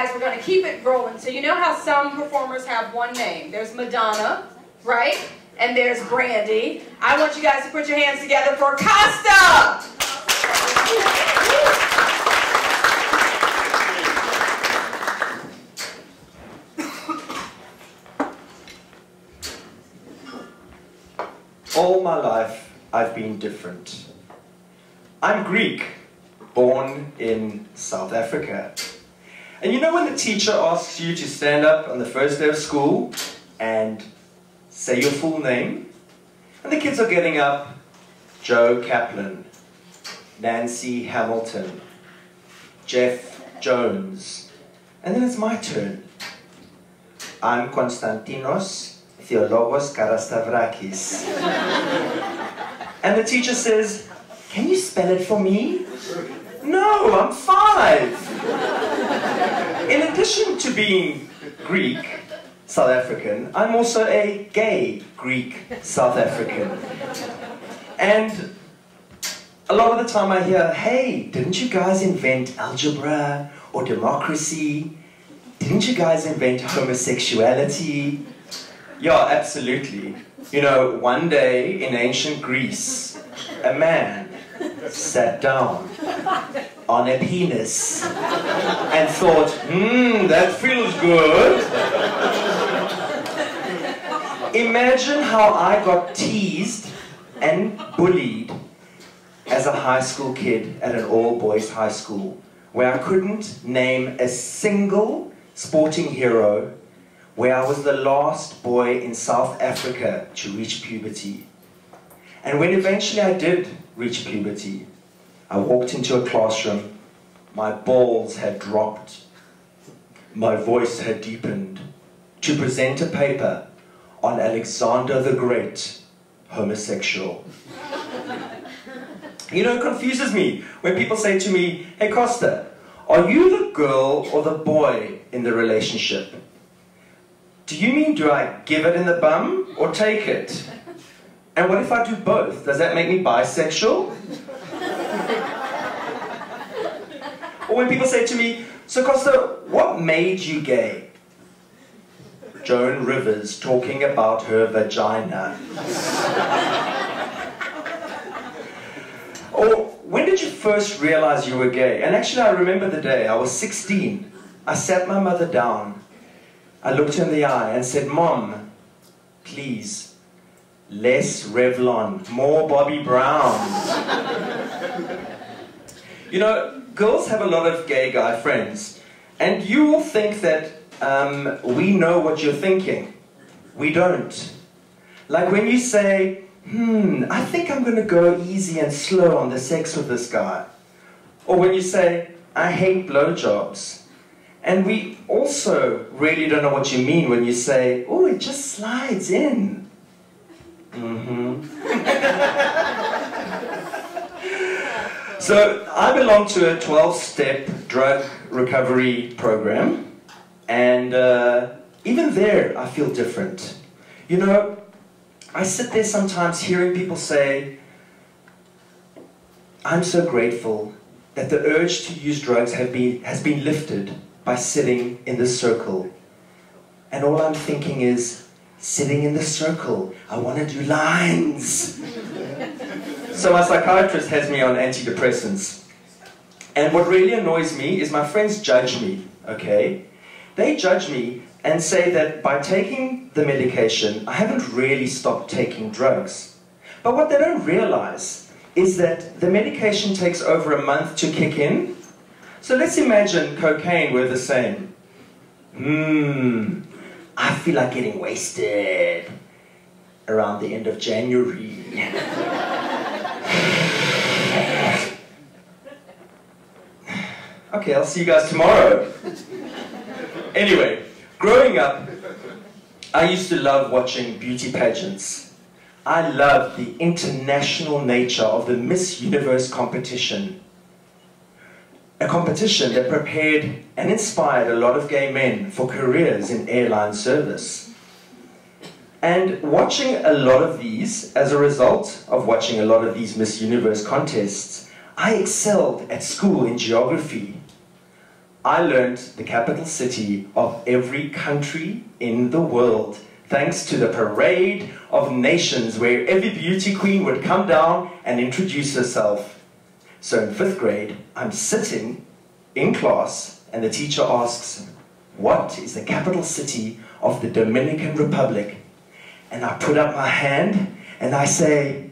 guys, we're going to keep it rolling. So you know how some performers have one name. There's Madonna, right? And there's Brandy. I want you guys to put your hands together for Costa! All my life, I've been different. I'm Greek, born in South Africa. And you know when the teacher asks you to stand up on the first day of school and say your full name? And the kids are getting up, Joe Kaplan, Nancy Hamilton, Jeff Jones. And then it's my turn. I'm Konstantinos Theologos Carastavrakis. and the teacher says, can you spell it for me? No, I'm five. In addition to being Greek, South African, I'm also a gay Greek South African. And a lot of the time I hear, hey, didn't you guys invent algebra or democracy? Didn't you guys invent homosexuality? Yeah, absolutely. You know, one day in ancient Greece, a man sat down on a penis and thought, hmm, that feels good. Imagine how I got teased and bullied as a high school kid at an all-boys high school where I couldn't name a single sporting hero where I was the last boy in South Africa to reach puberty. And when eventually I did reach puberty, I walked into a classroom, my balls had dropped, my voice had deepened to present a paper on Alexander the Great, homosexual. you know, it confuses me when people say to me, hey Costa, are you the girl or the boy in the relationship? Do you mean do I give it in the bum or take it? And what if I do both? Does that make me bisexual? Or when people say to me, so Costa, what made you gay? Joan Rivers talking about her vagina. or when did you first realize you were gay? And actually I remember the day, I was 16. I sat my mother down. I looked her in the eye and said, Mom, please, less Revlon, more Bobby Brown. you know, girls have a lot of gay guy friends, and you will think that um, we know what you're thinking. We don't. Like when you say, hmm, I think I'm going to go easy and slow on the sex with this guy. Or when you say, I hate blowjobs. And we also really don't know what you mean when you say, oh, it just slides in. Mm-hmm. so I belong to a 12-step drug recovery program, and uh, even there I feel different. You know, I sit there sometimes hearing people say, I'm so grateful that the urge to use drugs been, has been lifted by sitting in the circle. And all I'm thinking is, sitting in the circle, I want to do lines. So my psychiatrist has me on antidepressants. And what really annoys me is my friends judge me, okay? They judge me and say that by taking the medication, I haven't really stopped taking drugs. But what they don't realize is that the medication takes over a month to kick in. So let's imagine cocaine were the same. Hmm, I feel like getting wasted around the end of January. okay, I'll see you guys tomorrow. Anyway, growing up, I used to love watching beauty pageants. I loved the international nature of the Miss Universe competition. A competition that prepared and inspired a lot of gay men for careers in airline service. And watching a lot of these, as a result of watching a lot of these Miss Universe contests, I excelled at school in geography. I learned the capital city of every country in the world thanks to the parade of nations where every beauty queen would come down and introduce herself. So in fifth grade, I'm sitting in class and the teacher asks, what is the capital city of the Dominican Republic? And I put up my hand and I say,